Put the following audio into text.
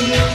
Yeah.